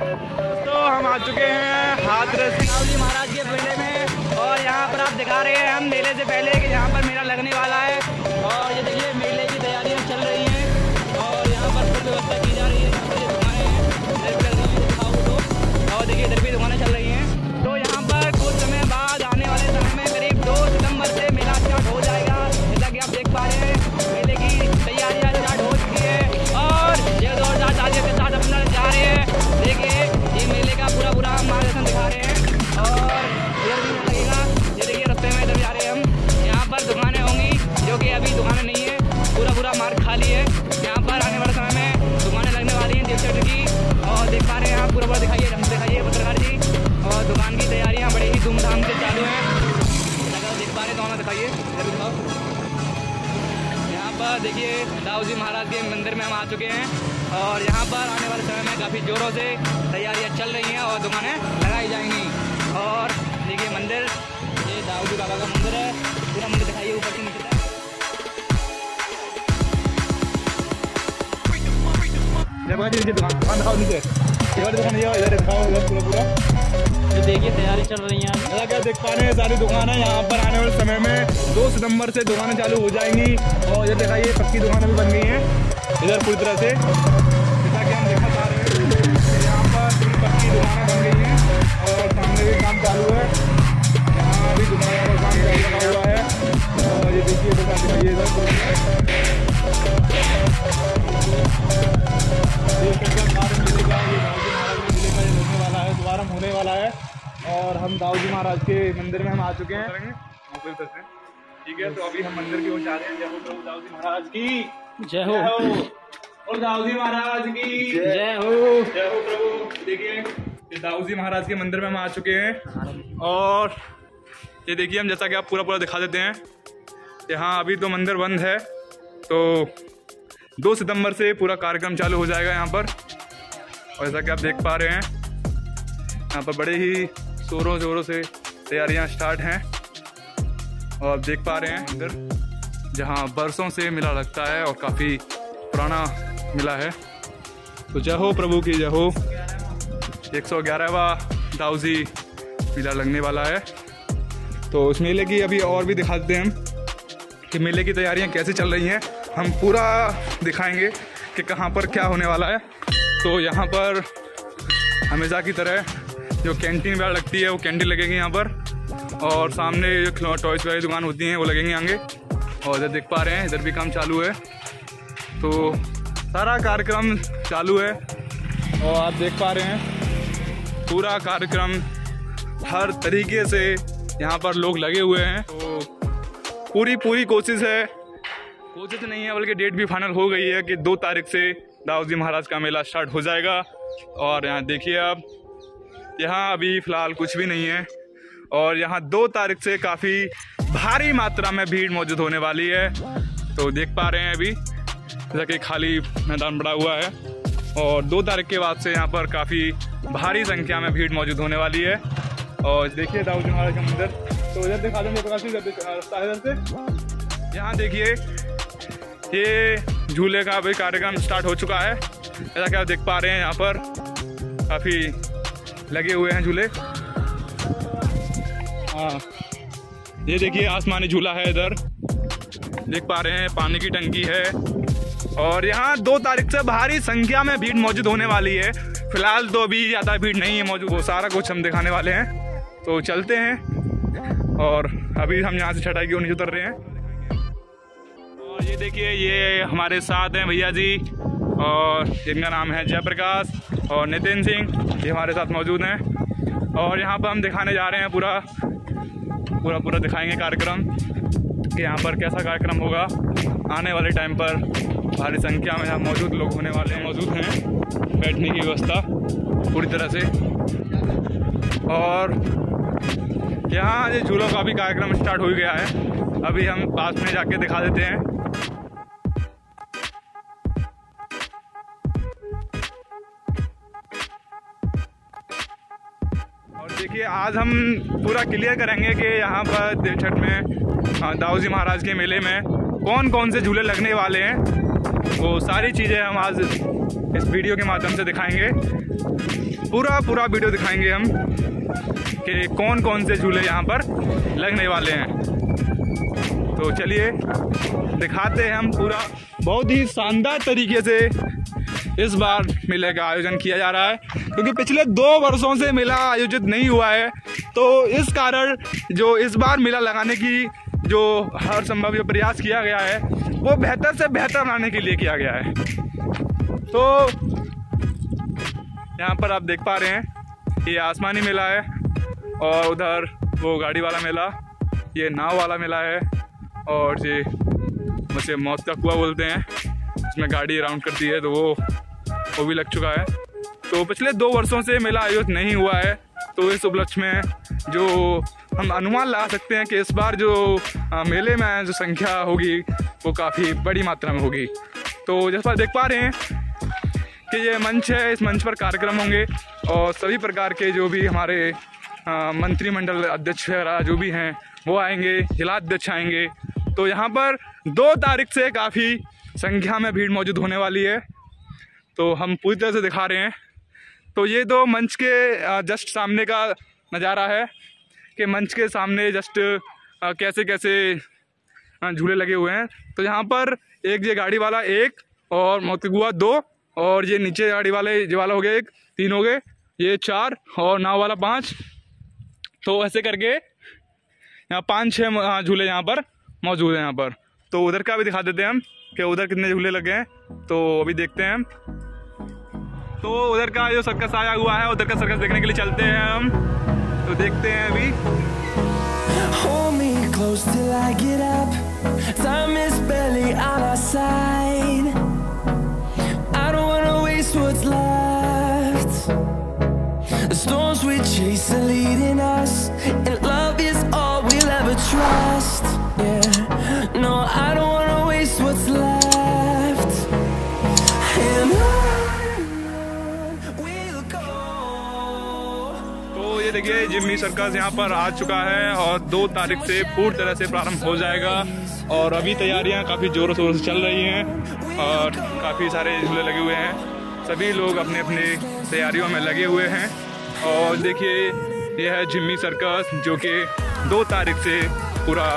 तो हम आ चुके हैं हाथरस। महाराज के मेले तो हमें दिखाइए दिखाओ यहाँ पर देखिए दाऊ जी महाराज के मंदिर में हम आ चुके हैं और यहाँ पर आने वाले समय में काफ़ी ज़ोरों से तैयारियाँ चल रही हैं और दुकानें लगाई जाएँगी। और देखिए मंदिर, ये दाऊ जी बाबा का मंदिर है। पूरा मंदिर दिखाइए ऊपर से नीचे जब नीचे दुकान। दुकान दिखाओ नीचे। इधर दुकान ये इधर दिखाओ, इधर पूरा पूरा। ये देखिए, तैयारी चल रही है। जैसा क्या देख पा रहे हैं, सारी दुकानें यहाँ पर आने वाले समय में। दो सितंबर से दुकानें चालू हो जाएँगी। और इधर ये पक्की दुकानें भी बन गई हैं, इधर पूरी तरह से। और हम दाऊजी महाराज के मंदिर में हम आ चुके हैं। ठीक है तो अभी हम मंदिर की ओर जा रहे हैं। जय हो प्रभु दाऊजी महाराज की। जय हो। और दाऊजी महाराज की। जय हो। जय हो प्रभु। देखिए ये दाऊजी महाराज के मंदिर में हम आ चुके हैं। और ये देखिए हम जैसा कि आप पूरा पूरा दिखा देते हैं। यहाँ अभी तो मंदिर बंद है तो दो सितंबर से पूरा कार्यक्रम चालू हो जाएगा यहाँ पर। और जैसा कि आप देख पा रहे हैं यहाँ पर बड़े ही शोरों जोरों से तैयारियाँ स्टार्ट हैं। और आप देख पा रहे हैं इधर, जहाँ बरसों से मेला लगता है और काफ़ी पुराना मिला है। तो जय हो प्रभु की, जय हो। एक सौ ग्यारहवा दाऊजी मेला लगने वाला है। तो उस मेले की अभी और भी दिखा देते हैं हम कि मेले की तैयारियाँ कैसे चल रही हैं। हम पूरा दिखाएँगे कि कहाँ पर क्या होने वाला है। तो यहाँ पर हमेशा की तरह जो कैंटीन वगैरह लगती है, वो कैंटीन लगेगी यहाँ पर। और सामने जो टॉयज वाली दुकान होती हैं, वो लगेंगी आगे। और इधर देख पा रहे हैं, इधर भी काम चालू है। तो सारा कार्यक्रम चालू है। और आप देख पा रहे हैं, पूरा कार्यक्रम हर तरीके से यहाँ पर लोग लगे हुए हैं। तो पूरी पूरी कोशिश है। कोशिश नहीं है, बल्कि डेट भी फाइनल हो गई है कि दो तारीख से दाऊजी महाराज का मेला स्टार्ट हो जाएगा। और यहाँ देखिए आप यहाँ अभी फ़िलहाल कुछ भी नहीं है। और यहाँ दो तारीख से काफ़ी भारी मात्रा में भीड़ मौजूद होने वाली है। तो देख पा रहे हैं अभी, जैसा कि खाली मैदान पड़ा हुआ है। और दो तारीख के बाद से यहाँ पर काफ़ी भारी संख्या में भीड़ मौजूद होने वाली है। और देखिए दाऊद महाराज का मंदिर। तो इधर दिखा इधर रास्ता इधर से। यहाँ देखिए, ये झूले का अभी कार्यक्रम स्टार्ट हो चुका है। जैसा कि आप देख पा रहे हैं यहाँ पर काफ़ी लगे हुए हैं झूले। हाँ। ये देखिए, आसमानी झूला है इधर। देख पा रहे हैं, पानी की टंकी है। और यहाँ दो तारीख से भारी संख्या में भीड़ मौजूद होने वाली है। फ़िलहाल तो अभी ज़्यादा भीड़ नहीं है मौजूद, वो सारा कुछ हम दिखाने वाले हैं। तो चलते हैं। और अभी हम यहाँ से छटाई की ओर नीचे उतर रहे हैं। और ये देखिए, ये हमारे साथ हैं भैया जी। और जिनका नाम है जयप्रकाश और नितिन सिंह, ये हमारे साथ मौजूद हैं। और यहाँ पर हम दिखाने जा रहे हैं पूरा पूरा पूरा दिखाएँगे कार्यक्रम कि यहाँ पर कैसा कार्यक्रम होगा। आने वाले टाइम पर भारी संख्या में यहाँ मौजूद लोग होने वाले हैं, मौजूद हैं, बैठने की व्यवस्था पूरी तरह से। और यहाँ ये झूलों का भी कार्यक्रम स्टार्ट हो गया है। अभी हम पास में जाके दिखा देते हैं। देखिए, आज हम पूरा क्लियर करेंगे कि यहाँ पर देवछठ में दाऊजी महाराज के मेले में कौन कौन से झूले लगने वाले हैं, वो सारी चीज़ें हम आज इस वीडियो के माध्यम से दिखाएँगे। पूरा पूरा वीडियो दिखाएँगे हम कि कौन कौन से झूले यहाँ पर लगने वाले हैं। तो चलिए, दिखाते हैं हम पूरा बहुत ही शानदार तरीके से इस बार मेले का आयोजन किया जा रहा है। क्योंकि पिछले दो वर्षों से मेला आयोजित नहीं हुआ है। तो इस कारण जो इस बार मेला लगाने की जो हर संभव जो प्रयास किया गया है, वो बेहतर से बेहतर बनाने के लिए किया गया है। तो यहाँ पर आप देख पा रहे हैं, ये आसमानी मेला है और उधर वो गाड़ी वाला मेला, ये नाव वाला मेला है और ये उसे मौत का कुआ बोलते हैं। इसमें गाड़ी राउंड करती है तो वो वो भी लग चुका है। तो पिछले दो वर्षों से मेला आयोजित नहीं हुआ है तो इस उपलक्ष्य में जो हम अनुमान लगा सकते हैं कि इस बार जो मेले में जो संख्या होगी, वो काफ़ी बड़ी मात्रा में होगी। तो जैसा देख पा रहे हैं कि ये मंच है, इस मंच पर कार्यक्रम होंगे और सभी प्रकार के जो भी हमारे मंत्रिमंडल अध्यक्ष वगैरह जो भी हैं, वो आएँगे, जिला अध्यक्ष आएँगे। तो यहाँ पर दो तारीख से काफ़ी संख्या में भीड़ मौजूद होने वाली है। तो हम पूरी तरह से दिखा रहे हैं। तो ये तो मंच के जस्ट सामने का नज़ारा है कि मंच के सामने जस्ट कैसे कैसे झूले लगे हुए हैं। तो यहाँ पर एक ये गाड़ी वाला एक और मोतगुआ दो और ये नीचे गाड़ी वाले, ये वाला हो गया एक, तीन हो गए, ये चार और नाव वाला पाँच। तो ऐसे करके यहाँ पाँच छः झूले यहाँ पर मौजूद हैं यहाँ पर। तो उधर का भी दिखा देते हैं हम कि उधर कितने झूले लगे हैं। तो अभी देखते हैं हम। तो उधर का जो सर्कस आया हुआ है, उधर का सर्कस देखने के लिए चलते हैं हम। तो देखते हैं अभी। देखिए जिम्मी सर्कस यहाँ पर आ चुका है और दो तारीख से पूरी तरह से प्रारंभ हो जाएगा। और अभी तैयारियाँ काफ़ी ज़ोरों शोरों से चल रही हैं और काफ़ी सारे झूले लगे हुए हैं। सभी लोग अपने अपने तैयारियों में लगे हुए हैं। और देखिए, यह है जिम्मी सर्कस, जो कि दो तारीख से पूरा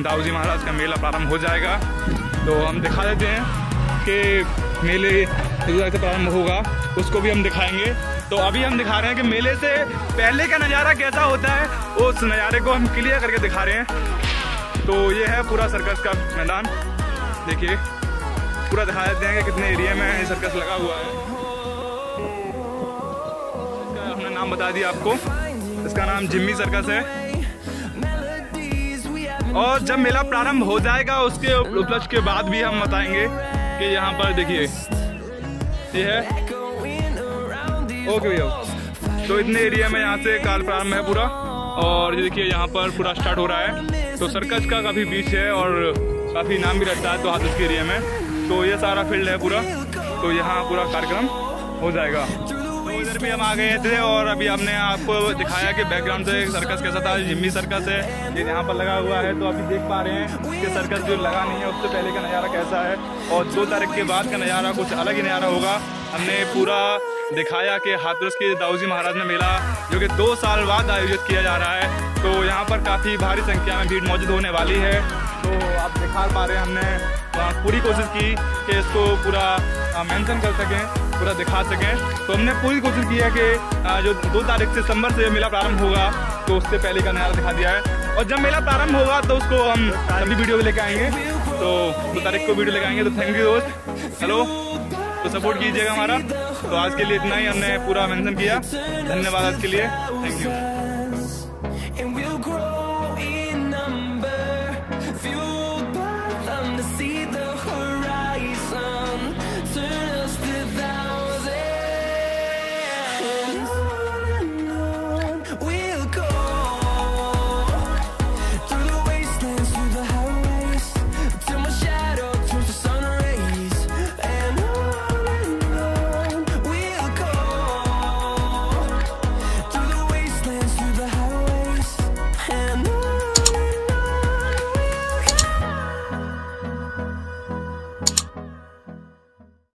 दाऊजी महाराज का मेला प्रारंभ हो जाएगा। तो हम दिखा देते हैं कि मेले से प्रारंभ होगा, उसको भी हम दिखाएँगे। तो अभी हम दिखा रहे हैं कि मेले से पहले का नज़ारा कैसा होता है, उस नज़ारे को हम क्लियर करके दिखा रहे हैं। तो ये है पूरा सर्कस का मैदान। देखिए, पूरा दिखा देते हैं कि कितने एरिया में ये सर्कस लगा हुआ है। इसका हमने नाम बता दिया आपको। इसका नाम जिम्मी सर्कस है। और जब मेला प्रारंभ हो जाएगा, उसके उपलक्ष्य के बाद भी हम बताएँगे कि यहाँ पर देखिए, ये है ओके भैया। तो इतने एरिया में यहाँ से काल प्रारंभ है पूरा। और ये देखिए, यहाँ पर पूरा स्टार्ट हो रहा है। तो सर्कस का काफ़ी बीच है और काफ़ी नाम भी रहता है तो हाथस के एरिया में। तो ये सारा फ़ील्ड है पूरा। तो यहाँ पूरा कार्यक्रम हो जाएगा। तो इधर भी हम आ गए थे और अभी हमने आपको दिखाया कि बैकग्राउंड से सर्कस कैसा था। जिम्मी सर्कस है, ये यहाँ पर लगा हुआ है। तो अभी देख पा रहे हैं कि सर्कस जो लगा नहीं है, उससे पहले का नज़ारा कैसा है। और दो तारीख के बाद का नज़ारा कुछ अलग ही नज़ारा होगा। हमने पूरा दिखाया कि हाथरस के दाऊजी महाराज में मेला, जो कि दो साल बाद आयोजित किया जा रहा है। तो यहाँ पर काफ़ी भारी संख्या में भीड़ मौजूद होने वाली है। तो आप दिखा पा रहे हैं हमने पूरी कोशिश की कि इसको पूरा मेंशन कर सकें, पूरा दिखा सकें। तो हमने पूरी कोशिश की है कि जो दो तारीख से सितंबर से मेला प्रारंभ होगा तो उससे पहले का नज़ारा दिखा दिया है। और जब मेला प्रारंभ होगा तो उसको हम सभी वीडियो लेके आएँगे। तो दो तारीख को वीडियो लेके आएँगे तो थैंक यू दोस्त। हेलो तो सपोर्ट कीजिएगा हमारा। तो आज के लिए इतना ही। हमने पूरा मेंशन किया। धन्यवाद आज के लिए। Thank you